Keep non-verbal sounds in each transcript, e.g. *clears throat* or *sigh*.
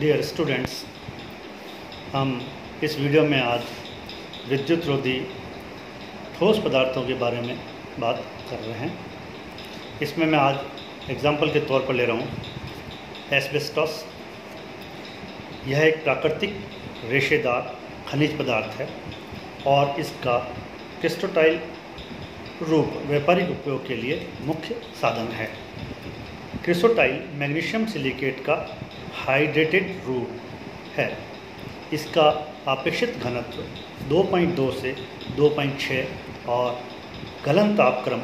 Dear students हम इस video में आज विद्युत रोधी ठोस पदार्थों के बारे में बात कर रहे हैं। इसमें मैं आज एग्ज़ाम्पल के तौर पर ले रहा हूँ एस्बेस्टॉस यह एक प्राकृतिक रेशेदार खनिज पदार्थ है और इसका क्रिस्टोटाइल रूप व्यापारिक उपयोग के लिए मुख्य साधन है। क्रिस्टोटाइल मैग्नीशियम सिलिकेट का हाइड्रेटेड रूप है। इसका अपेक्षित घनत्व 2.2 से 2.6 और गलन तापक्रम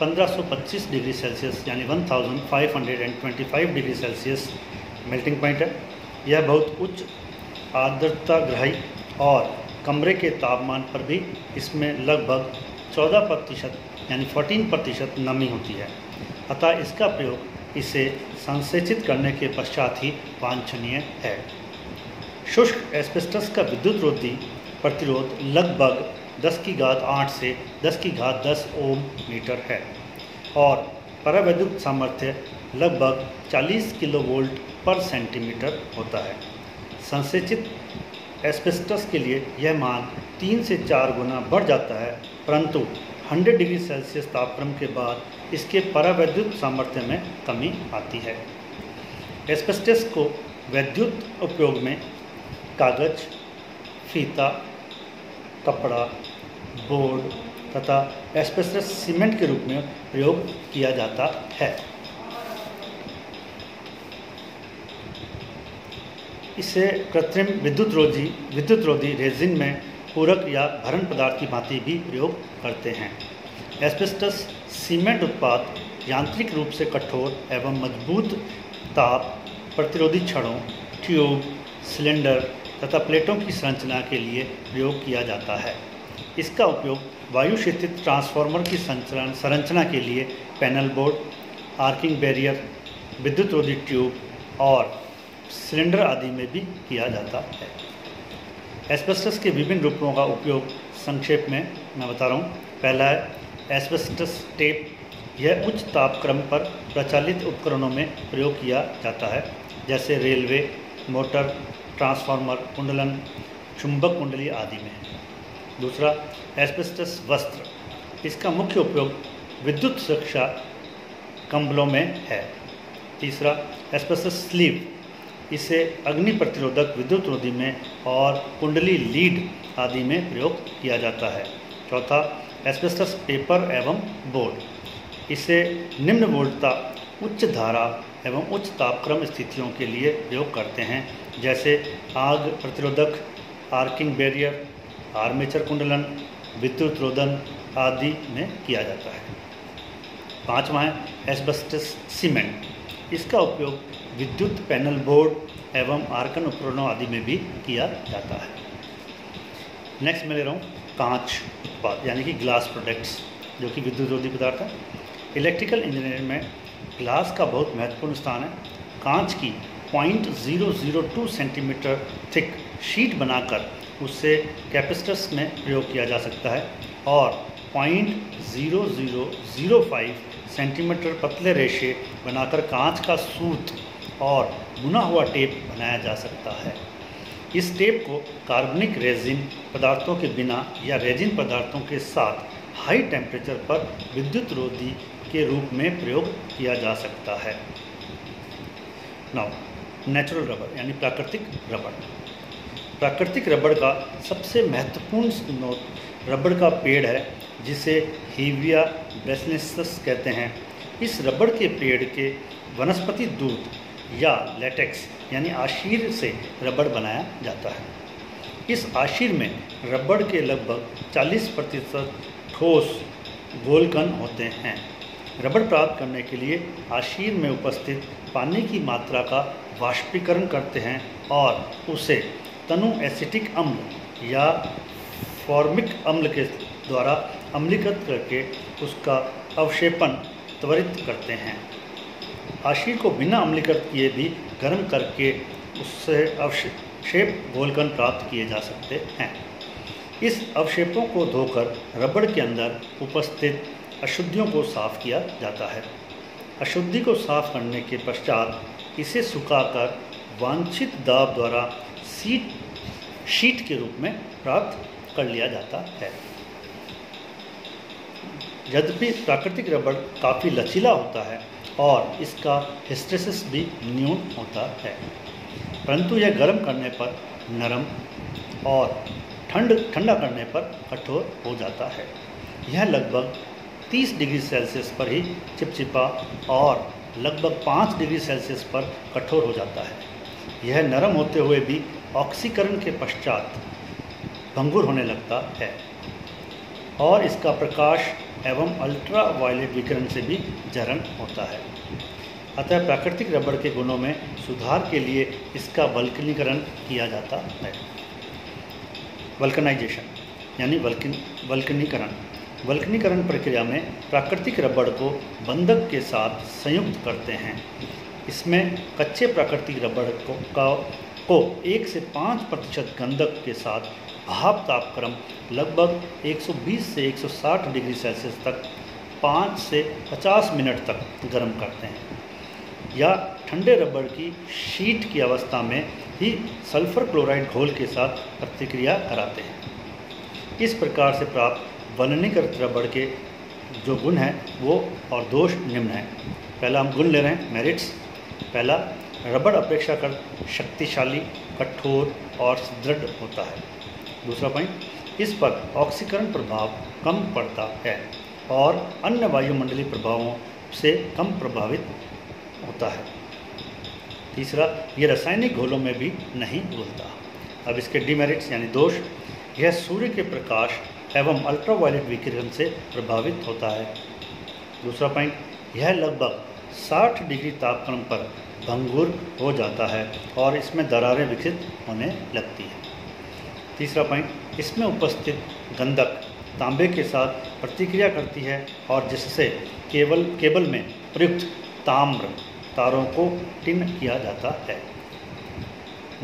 1525 डिग्री सेल्सियस, यानी 1525 डिग्री सेल्सियस मेल्टिंग पॉइंट है। यह बहुत उच्च आर्द्रता ग्रही और कमरे के तापमान पर भी इसमें लगभग 14 प्रतिशत, यानी 14 प्रतिशत नमी होती है। अतः इसका प्रयोग इसे संसेचित करने के पश्चात ही वांछनीय है। शुष्क एस्पेस्टस का विद्युत रोधी प्रतिरोध लगभग 10 की घात 8 से 10 की घात 10 ओम मीटर है और परावैद्युत सामर्थ्य लगभग 40 किलोवोल्ट पर सेंटीमीटर होता है। संसेचित एस्पेस्टस के लिए यह मान तीन से चार गुना बढ़ जाता है, परंतु 100 डिग्री सेल्सियस तापक्रम के बाद इसके परावैद्युत सामर्थ्य में कमी आती है। एस्पेस्टस को वैद्युत उपयोग में कागज़, फीता, कपड़ा, बोर्ड तथा एस्पेस्टस सीमेंट के रूप में प्रयोग किया जाता है। इसे कृत्रिम विद्युत रोधी विद्युत रोधी रेजिन में पूरक या भरण पदार्थ की भांति भी प्रयोग करते हैं। एस्पेस्टस सीमेंट उत्पाद यांत्रिक रूप से कठोर एवं मज़बूत ताप प्रतिरोधी छड़ों ट्यूब, सिलेंडर तथा प्लेटों की संरचना के लिए प्रयोग किया जाता है। इसका उपयोग वायु क्षेत्रित ट्रांसफार्मर की संरचना के लिए पैनल बोर्ड, आर्किंग बैरियर, विद्युत रोधी ट्यूब और सिलेंडर आदि में भी किया जाता है। एस्बेस्टस के विभिन्न रूपों का उपयोग संक्षेप में मैं बता रहा हूँ। पहला है, एस्बेस्टस टेप, यह उच्च तापक्रम पर प्रचालित उपकरणों में प्रयोग किया जाता है, जैसे रेलवे, मोटर, ट्रांसफार्मर, कुंडलन, चुंबक कुंडली आदि में। दूसरा एस्पेस्टस वस्त्र, इसका मुख्य उपयोग विद्युत सुरक्षा कंबलों में है। तीसरा एस्पेस्टस स्लीव इसे अग्नि प्रतिरोधक विद्युत रोधी में और कुंडली लीड आदि में प्रयोग किया जाता है। चौथा एस्पेस्टस पेपर एवं बोर्ड इसे निम्न वोल्टता, उच्च धारा एवं उच्च तापक्रम स्थितियों के लिए प्रयोग करते हैं, जैसे आग प्रतिरोधक आर्किंग बैरियर आर्मेचर कुंडलन, विद्युत रोधन आदि में किया जाता है। पाँचवा है एस्बेस्टस सीमेंट इसका उपयोग विद्युत पैनल बोर्ड एवं आर्कन उपकरणों आदि में भी किया जाता है। नेक्स्ट मैं ले रहा हूँ कांच उत्पाद, यानी कि ग्लास प्रोडक्ट्स जो कि विद्युत रोधी पदार्थ है। इलेक्ट्रिकल इंजीनियरिंग में ग्लास का बहुत महत्वपूर्ण स्थान है। कांच की point zero zero two centimetre thick sheet बनाकर उससे कैपेसिटर्स में प्रयोग किया जा सकता है और point zero zero zero five centimetre पतले रेशे बनाकर कांच का सूत और बुना हुआ टेप बनाया जा सकता है। इस टेप को कार्बनिक रेजिन पदार्थों के बिना या रेजिन पदार्थों के साथ हाई टेम्परेचर पर विद्युत रोधी के रूप में प्रयोग किया जा सकता है। नाउ नेचुरल रबर यानी प्राकृतिक रबड़ प्राकृतिक रबड़ का सबसे महत्वपूर्ण रबड़ का पेड़ है, जिसे हीविया बेसनेसस कहते हैं। इस रबड़ के पेड़ के वनस्पति दूध या लेटेक्स यानी आशीर से रबड़ बनाया जाता है। इस आशीर में रबड़ के लगभग 40 प्रतिशत ठोस गोलकन होते हैं। रबड़ प्राप्त करने के लिए आशीर में उपस्थित पानी की मात्रा का वाष्पीकरण करते हैं और उसे तनु एसिटिक अम्ल या फॉर्मिक अम्ल के द्वारा अम्लीकृत करके उसका अवशेपन त्वरित करते हैं। आशीर को बिना अम्लीकृत किए भी गर्म करके उससे अवशेप गोलकन प्राप्त किए जा सकते हैं। इस अवशेपों को धोकर रबड़ के अंदर उपस्थित अशुद्धियों को साफ़ किया जाता है। अशुद्धि को साफ़ करने के पश्चात इसे सुखाकर वांछित दाब द्वारा सीट, शीट के रूप में प्राप्त कर लिया जाता है। यद्यपि प्राकृतिक रबड़ काफ़ी लचीला होता है और इसका हिस्ट्रेसिस भी न्यून होता है। परंतु यह गर्म करने पर नरम और ठंड, ठंडा करने पर कठोर हो जाता है। यह लगभग 30 डिग्री सेल्सियस पर ही चिपचिपा और लगभग 5 डिग्री सेल्सियस पर कठोर हो जाता है। यह नरम होते हुए भी ऑक्सीकरण के पश्चात भंगुर होने लगता है और इसका प्रकाश एवं अल्ट्रा वायलेट विकिरण से भी जरन होता है। अतः प्राकृतिक रबड़ के गुणों में सुधार के लिए इसका वल्कनीकरण किया जाता है। वल्कनाइजेशन, यानी वल्कन, वल्कनीकरण। वल्कनीकरण प्रक्रिया में प्राकृतिक रबड़ को बंधक के साथ संयुक्त करते हैं। इसमें कच्चे प्राकृतिक रबड़ को, का, को एक से पाँच प्रतिशत गंधक के साथ भाप तापक्रम लगभग 120 से 160 डिग्री सेल्सियस तक 5 से 50 मिनट तक गर्म करते हैं। या ठंडे रबड़ की शीट की अवस्था में ही सल्फ़र क्लोराइड घोल के साथ प्रतिक्रिया कराते हैं। इस प्रकार से प्राप्त वननीकृत रबड़ के जो गुण हैं, वो और दोष निम्न हैं। पहला हम गुण ले रहे हैं, मेरिट्स। पहला रबड़ अपेक्षाकृत शक्तिशाली, कठोर और सुदृढ़ होता है। दूसरा पॉइंट इस पर ऑक्सीकरण प्रभाव कम पड़ता है और अन्य वायुमंडलीय प्रभावों से कम प्रभावित होता है। तीसरा ये रासायनिक घोलों में भी नहीं घुलता अब इसके डिमेरिट्स यानी दोष, यह सूर्य के प्रकाश एवं अल्ट्रावायलेट विकिरण से प्रभावित होता है। दूसरा पॉइंट यह लगभग 60 डिग्री तापक्रम पर भंगुर हो जाता है और इसमें दरारें विकसित होने लगती हैं। तीसरा पॉइंट इसमें उपस्थित गंधक तांबे के साथ प्रतिक्रिया करती है और जिससे केवल, केबल में प्रयुक्त ताम्र तारों को टिन किया जाता है।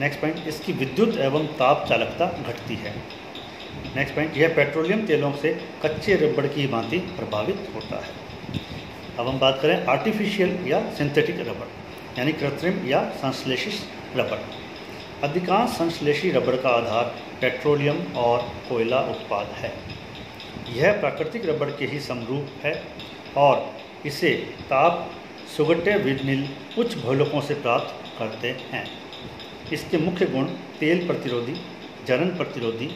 नेक्स्ट पॉइंट इसकी विद्युत एवं ताप चालकता घटती है। नेक्स्ट पॉइंट यह पेट्रोलियम तेलों से कच्चे रबड़ की भांति प्रभावित होता है। अब हम बात करें आर्टिफिशियल या सिंथेटिक रबड़, यानी कृत्रिम या संश्लेषित रबड़। अधिकांश संश्लेषी रबड़ का आधार पेट्रोलियम और कोयला उत्पाद है। यह प्राकृतिक रबड़ के ही समरूप है और इसे ताप, सुगटे विनिल उच्च भोलकों से प्राप्त करते हैं। इसके मुख्य गुण तेल प्रतिरोधी, जलन प्रतिरोधी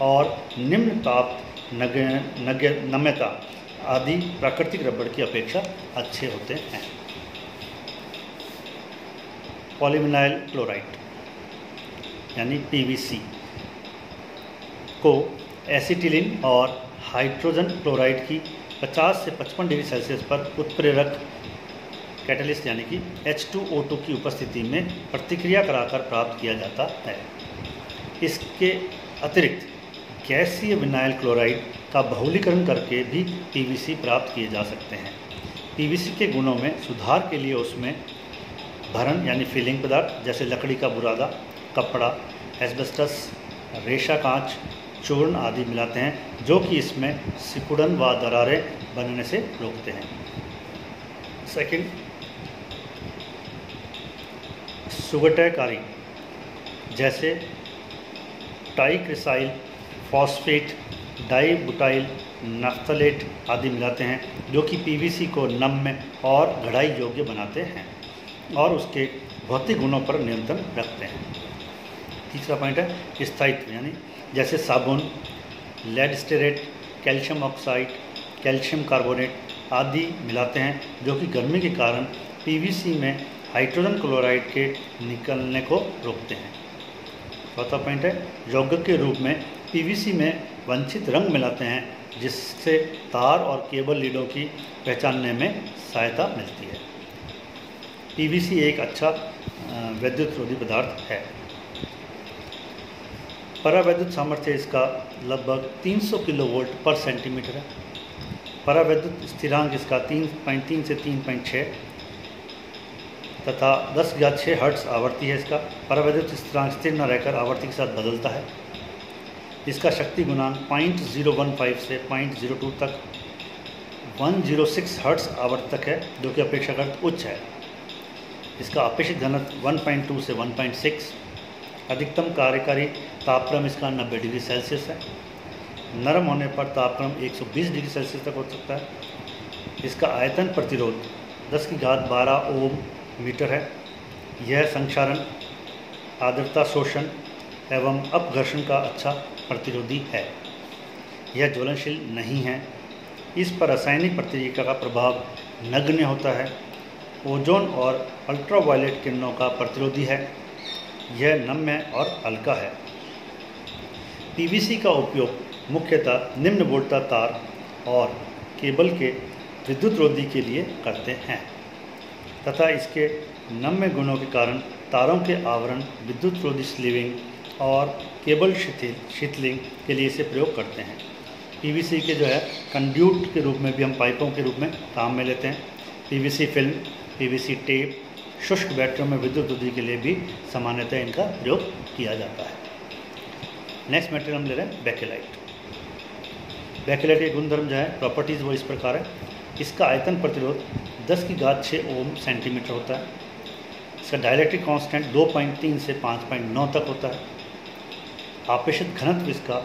और निम्न ताप, नग नग, नम्यता आदि प्राकृतिक रबड़ की अपेक्षा अच्छे होते हैं। Polyvinyl chloride. यानी पीवीसी को एसिटिलिन और हाइड्रोजन क्लोराइड की 50 से 55 डिग्री सेल्सियस पर उत्प्रेरक कैटलिस्ट यानी कि H2O2 की उपस्थिति में प्रतिक्रिया कराकर प्राप्त किया जाता है। इसके अतिरिक्त गैसीय विनाइल क्लोराइड का बहुलीकरण करके भी पीवीसी प्राप्त किए जा सकते हैं। पीवीसी के गुणों में सुधार के लिए उसमें भरण यानी फिलिंग पदार्थ जैसे लकड़ी का बुरादा कपड़ा, एस्बेस्टस, रेशा कांच, चूर्ण आदि मिलाते हैं, जो कि इसमें सिकुड़न व दरारें बनने से रोकते हैं। सेकंड सुगटकारी, जैसे टाइक्रिसाइल फॉस्फेट डाईबुटाइल नफ्थलेट आदि मिलाते हैं, जो कि पीवीसी को नम्य और घड़ाई योग्य बनाते हैं और उसके भौतिक गुणों पर नियंत्रण रखते हैं। तीसरा पॉइंट है स्थायित्व, यानी जैसे साबुन lead stearate calcium oxide calcium carbonate आदि मिलाते हैं, जो कि गर्मी के कारण पीवीसी में हाइड्रोजन क्लोराइड के निकलने को रोकते हैं। चौथा पॉइंट है, यौगिक के रूप में पीवीसी में वंचित रंग मिलाते हैं, जिससे तार और केबल लीडों की पहचानने में सहायता मिलती है। पीवीसी एक अच्छा वैद्युत रोधी पदार्थ है। परावैद्युत सामर्थ्य इसका लगभग 300 किलो वोल्ट पर सेंटीमीटर है। परावैद्युत स्थिरांक इसका 3.3 से 3.6 तथा 10 या छः हर्ट्स आवर्ती है इसका। परावैद्युत स्थिरांक स्थिर न रहकर आवर्ती के साथ बदलता है। इसका शक्ति गुणांक पॉइंट ज़ीरो वन फाइव से पॉइंट ज़ीरो टू तक वन ज़ीरो सिक्स हर्ट्स आवर्त तक है, जो कि अपेक्षाकृत उच्च है। इसका अपेक्षित घनत्व 1.2 से 1.6 अधिकतम कार्यकारी तापक्रम इसका 90 डिग्री सेल्सियस है। नरम होने पर तापक्रम 120 डिग्री सेल्सियस तक हो सकता है। इसका आयतन प्रतिरोध 10 की घात 12 ओम मीटर है। यह संक्षारण, आर्द्रता शोषण एवं अपघर्षण का अच्छा प्रतिरोधी है। यह ज्वलनशील नहीं है। इस पर रासायनिक प्रतिक्रिया का प्रभाव नगण्य होता है। ओजोन और अल्ट्रावायलेट किरणों का प्रतिरोधी है। यह नम्य और हल्का है। पीवीसी का उपयोग मुख्यतः निम्न वोल्टा तार और केबल के विद्युत रोधी के लिए करते हैं, तथा इसके नम्य गुणों के कारण तारों के आवरण, विद्युत रोधी स्लीविंग और केबल शिथिल, शीतलिंग के लिए इसे प्रयोग करते हैं। पीवीसी के जो है, कंड्यूट के रूप में भी हम पाइपों के रूप में काम में लेते हैं। पीवीसी फ़िल्म पीवीसी टेप शुष्क बैटरियों में विद्युत वृद्धि के लिए भी सामान्यतः इनका प्रयोग किया जाता है। नेक्स्ट मेटेरियल हम ले रहे हैं बैकेलाइट बैकेलाइट के गुणधर्म जो है प्रॉपर्टीज़ वो इस प्रकार है। इसका आयतन प्रतिरोध 10 की घात 6 ओम सेंटीमीटर होता है। इसका डायलेक्ट्रिक कांस्टेंट 2.3 से 5.9 तक होता है। आपेक्षित घनत्व इसका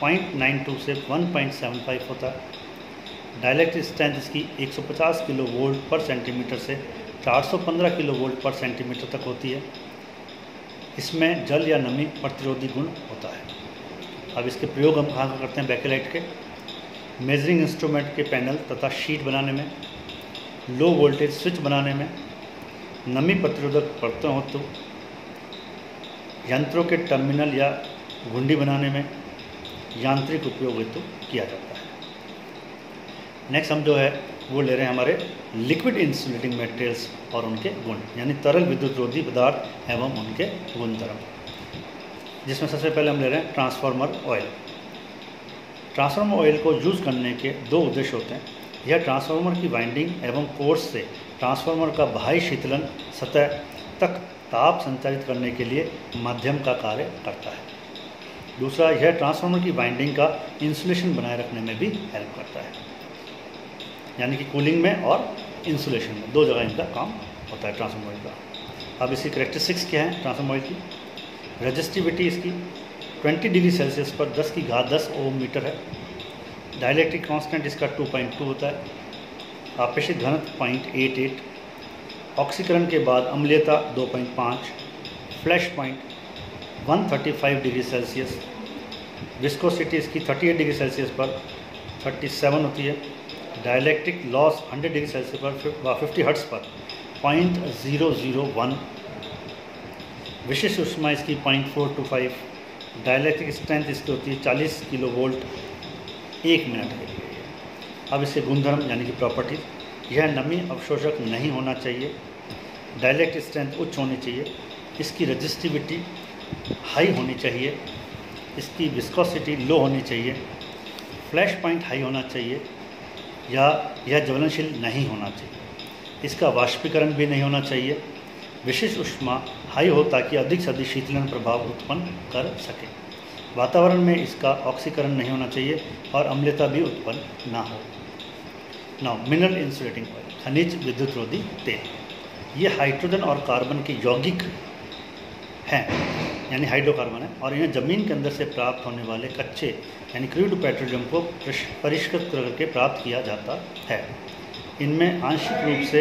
0.92 से 1.75 होता है। डायलेक्ट्रिक स्ट्रेंथ इसकी 150 किलो वोल्ट पर सेंटीमीटर से 415 किलो वोल्ट पर सेंटीमीटर तक होती है। इसमें जल या नमी प्रतिरोधी गुण होता है। अब इसके प्रयोग हम कहाँ करते हैं? बैकेलाइट के। मेजरिंग इंस्ट्रूमेंट के पैनल तथा शीट बनाने में, लो वोल्टेज स्विच बनाने में, नमी प्रतिरोधक परतों हो तो यंत्रों के टर्मिनल या घुंडी बनाने में यांत्रिक उपयोग हेतु तो किया जाता है। नेक्स्ट हम जो है वो ले रहे हैं हमारे लिक्विड इंसुलेटिंग मटेरियल्स और उनके गुण, यानी तरल विद्युत रोधी पदार्थ एवं उनके गुणधर्म जिसमें सबसे पहले हम ले रहे हैं ट्रांसफार्मर ऑयल ट्रांसफार्मर ऑयल को यूज़ करने के दो उद्देश्य होते हैं। यह ट्रांसफार्मर की वाइंडिंग एवं कोर्स से ट्रांसफार्मर का बाह्य शीतलन सतह तक ताप संचालित करने के लिए माध्यम का कार्य करता है। दूसरा, यह ट्रांसफार्मर की वाइंडिंग का इंसुलेशन बनाए रखने में भी हेल्प करता है। यानी कि कूलिंग में और इंसुलेशन में। दो जगह इनका काम होता है ट्रांसफार्मर का। अब इसकी करेक्टरिस्टिक्स क्या है ट्रांसफार्मर की? रजिस्टिविटी इसकी 20 डिग्री सेल्सियस पर 10 की घात 10 ओम मीटर है। डायलैक्ट्रिक कांस्टेंट इसका 2.2 होता है। आपेक्षित घनत्व पॉइंट एट एट ऑक्सीकरण के बाद अम्लीयता 2.5 flash point 135 degree Celsius viscosity इसकी 38 डिग्री सेल्सियस पर 37 होती है। डायलैक्ट्रिक लॉस 100 डिग्री सेल्सियस पर फिफ्टी हर्ट्स पर पॉइंट ज़ीरो ज़ीरो वन विशिष्ट उष्मा इसकी point four two five dielectric strength इसकी होती है चालीस किलो वोल्ट एक मिनट के लिए। अब इसके गुणधर्म यानी कि प्रॉपर्टी यह नमी अवशोषक नहीं होना चाहिए। डायलैक्ट्रिक स्ट्रेंथ उच्च होनी चाहिए। इसकी रजिस्टिविटी हाई होनी चाहिए। इसकी विस्कोसिटी लो होनी चाहिए। फ्लैश पॉइंट हाई होना चाहिए। या यह ज्वलनशील नहीं होना चाहिए। इसका वाष्पीकरण भी नहीं होना चाहिए। विशिष्ट उष्मा हाई हो ताकि अधिक से अधिक शीतलन प्रभाव उत्पन्न कर सके। वातावरण में इसका ऑक्सीकरण नहीं होना चाहिए और अम्लता भी उत्पन्न ना हो। ना मिनरल इंसुलेटिंग ऑयल, खनिज विद्युत रोधी तेल। ये हाइड्रोजन और कार्बन के यौगिक हैं। यानी हाइड्रोकार्बन है, और इन्हें ज़मीन के अंदर से प्राप्त होने वाले कच्चे यानी क्रूड पेट्रोलियम को परिष्कृत करके प्राप्त किया जाता है। इनमें आंशिक रूप से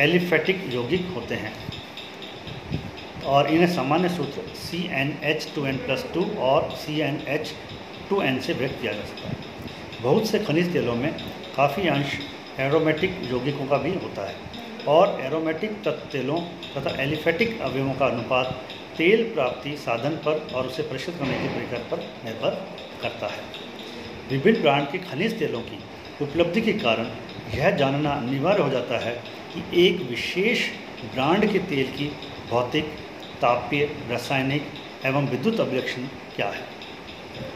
एलिफेटिक यौगिक होते हैं, और इन्हें सामान्य सूत्र C N H two N plus two और C N H two N से व्यक्त किया जा सकता है। बहुत से खनिज तेलों में काफ़ी अंश एरोमेटिक यौगिकों का भी होता है, और एरोमेटिक तत्व तेलों तथा एलिफेटिक अवयवों का अनुपात तेल प्राप्ति साधन पर और उसे परिष्कृत करने की प्रक्रिया पर निर्भर करता है। विभिन्न ब्रांड के खनिज तेलों की उपलब्धि के कारण यह जानना अनिवार्य हो जाता है कि एक विशेष ब्रांड के तेल की भौतिक, तापीय, रासायनिक एवं विद्युत अभिलक्षण क्या है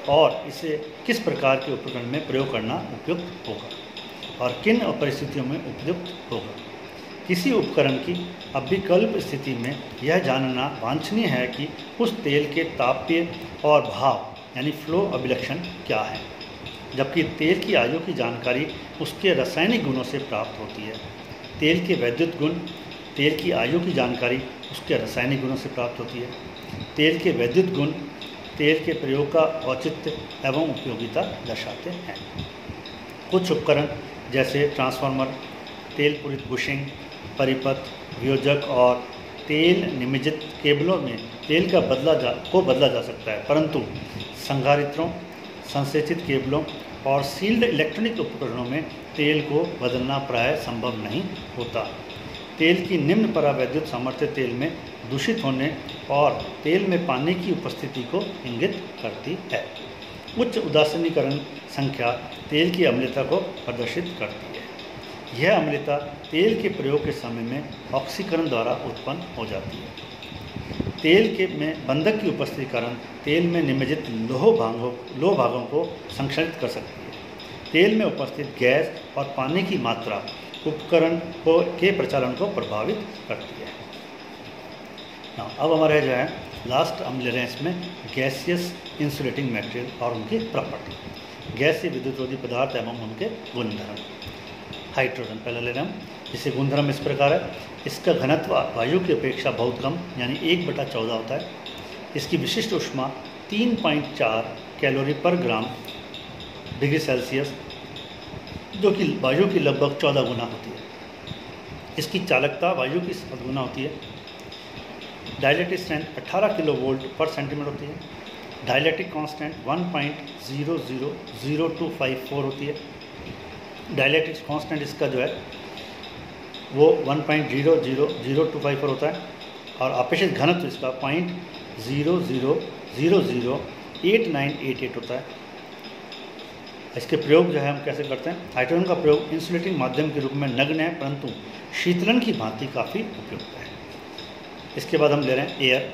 और इसे किस प्रकार के उपकरण में प्रयोग करना उपयुक्त होगा और किन परिस्थितियों में उपयुक्त होगा। किसी उपकरण की अभिकल्प स्थिति में यह जानना वांछनीय है कि उस तेल के तापीय और भाव यानी फ्लो अभिलक्षण क्या है, जबकि तेल की आयु की जानकारी उसके रासायनिक गुणों से प्राप्त होती है। तेल के वैद्युत गुण, तेल की आयु की जानकारी उसके रासायनिक गुणों से प्राप्त होती है। तेल के वैद्युत गुण, तेल के प्रयोग का औचित्य एवं उपयोगिता दर्शाते हैं। कुछ उपकरण जैसे ट्रांसफार्मर, तेल पूरित बुशिंग परिपथ, वियोजक और तेल निमिजित केबलों में तेल का बदला जा, को बदला जा सकता है। परंतु संघारित्रों संसेचित केबलों और सील्ड इलेक्ट्रॉनिक उपकरणों में तेल को बदलना प्राय संभव नहीं होता। तेल की निम्न परावैद्युत सामर्थ्य तेल में दूषित होने और तेल में पानी की उपस्थिति को इंगित करती है। उच्च उदासीनीकरण संख्या तेल की अम्लता को प्रदर्शित करती है यह अम्लता तेल के प्रयोग के समय में ऑक्सीकरण द्वारा उत्पन्न हो जाती है। तेल के में बंधक की उपस्थिति कारण तेल में निमज्जित लोह भागों लोह भागों को संक्षरित कर सकती है। तेल में उपस्थित गैस और पानी की मात्रा उपकरण को, के प्रचालन को प्रभावित करती है। ना अब हमारे जो है लास्ट हम ले रहे हैं इसमें गैसियस इंसुलेटिंग मटेरियल और उनकी प्रॉपर्टी गैस से विद्युत रोधी पदार्थ एवं उनके गुणधर्म। हाइड्रोजन पहले ले रहे जिससे गुणधर्म इस प्रकार है। इसका घनत्व वायु की अपेक्षा बहुत कम, यानी एक बटा चौदह होता है। इसकी विशिष्ट उष्मा तीन पॉइंट चार कैलोरी पर ग्राम डिग्री सेल्सियस, जो कि वायु की लगभग चौदह गुना होती है। इसकी चालकता वायु की सात गुना होती है। Dielectric strength 18 kilo volt per centimetre होती है। डायलेटिक कांस्टेंट 1.000254 होती है। डायलेटिक्स कांस्टेंट इसका जो है, वो 1.000254 होता है और अपेक्षित घनत्व इसका point zero zero zero zero eight nine eight eight होता है। इसके प्रयोग जो है हम कैसे करते हैं? हाइड्रोजन का प्रयोग इंसुलेटिंग माध्यम के रूप में नग्न है, परंतु शीतलन की भांति काफ़ी उपयुक्त है। इसके बाद हम ले रहे हैं एयर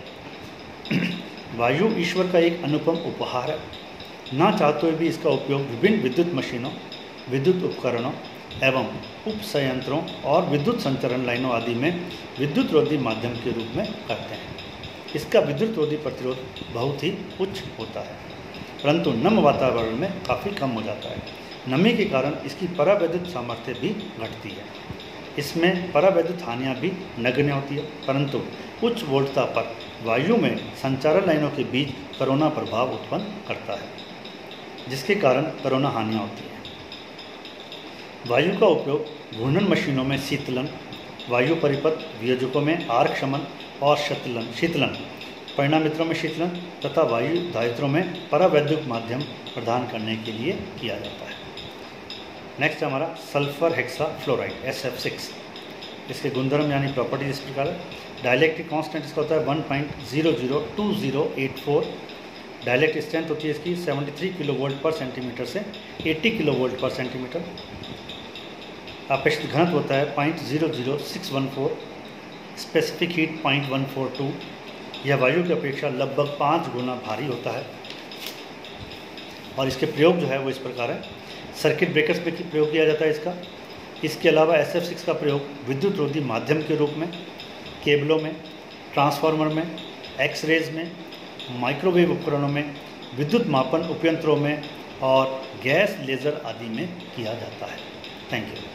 *clears throat* वायु ईश्वर का एक अनुपम उपहार है। ना चाहते हुए भी इसका उपयोग विभिन्न विद्युत मशीनों विद्युत उपकरणों एवं उप संयंत्रों और विद्युत संचरण लाइनों आदि में विद्युत रोधी माध्यम के रूप में करते हैं। इसका विद्युत रोधी प्रतिरोध बहुत ही उच्च होता है, परंतु नम वातावरण में काफ़ी कम हो जाता है। नमी के कारण इसकी परावैद्युत सामर्थ्य भी घटती है। इसमें परावैद्युत हानियाँ भी नगण्य होती है, परंतु उच्च वोल्टता पर वायु में संचारण लाइनों के बीच करोना प्रभाव उत्पन्न करता है, जिसके कारण करोना हानियाँ होती हैं। वायु का उपयोग घूर्णन मशीनों में शीतलन, वायु परिपथ, वियोजकों में आर्क शमन और शीतलन शीतलन, परिणामित्रों में शीतलन तथा वायु दायित्रों में परावैद्युत माध्यम प्रदान करने के लिए किया जाता है। नेक्स्ट हमारा sulphur hexa fluoride S F six इसके गुणधर्म यानी प्रॉपर्टीज़ इस प्रकार है डायलेक्ट्रिक कांस्टेंट इसका होता है one point zero zero two zero eight four dielectric strength होती है इसकी seventy three kilo volt per centimetre से eighty kilo volt per centimetre अपेक्षित घनत्व होता है point zero zero six one four specific heat point one four two यह वायु की अपेक्षा लगभग पाँच गुना भारी होता है। और इसके प्रयोग जो है वो इस प्रकार है। सर्किट ब्रेकर्स पे प्रयोग किया जाता है इसका। इसके अलावा एस एफ़ सिक्स का प्रयोग विद्युत रोधी माध्यम के रूप में, केबलों में ट्रांसफार्मर में एक्स रेज में माइक्रोवेव उपकरणों में, विद्युत मापन उपयंत्रों में और गैस लेज़र आदि में किया जाता है। Thank you